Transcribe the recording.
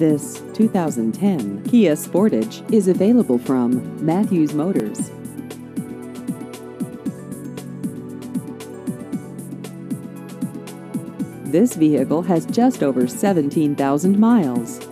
This 2010 Kia Sportage is available from Matthews Motors. This vehicle has just over 17,000 miles.